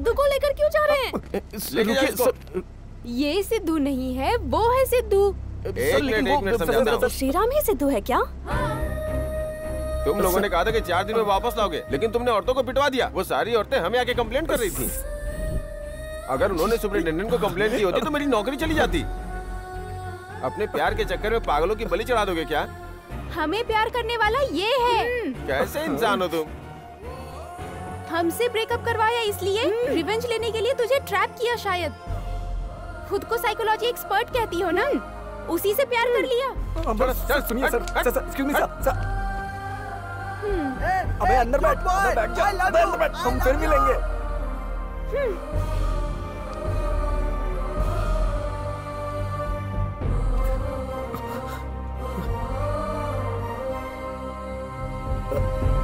सिद्धू को लेकर क्यों जा रहे हैं? ये सिद्धू नहीं है वो है सिद्धू। एक मिनट एक मिनट समझाता हूँ श्रीराम ही सिद्धू है क्या? तुम लोगों ने कहा था कि चार दिन में वापस लाओगे लेकिन तुमने औरतों को पिटवा दिया। वो सारी औरतें हमें आके कंप्लेंट कर रही थी। अगर उन्होंने सुपरिटेंडेंट को कंप्लेंट की होती तो मेरी नौकरी चली जाती। अपने प्यार के चक्कर में पागलों की बलि चढ़ा दोगे क्या? हमें प्यार करने वाला ये है। कैसे इंसान हो तुम? हमसे ब्रेकअप करवाया इसलिए? हम्म। रिवेंज लेने के लिए तुझे ट्रैप किया शायद। खुद को साइकोलॉजी एक्सपर्ट कहती हो ना? हम्म। उसी से प्यार कर हम्म। लिया। हाँ, हाँ, सुनिए सर। सर मी अबे अंदर बैठ बैठ अंदर बैठ हम फिर मिलेंगे। Thank